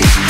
face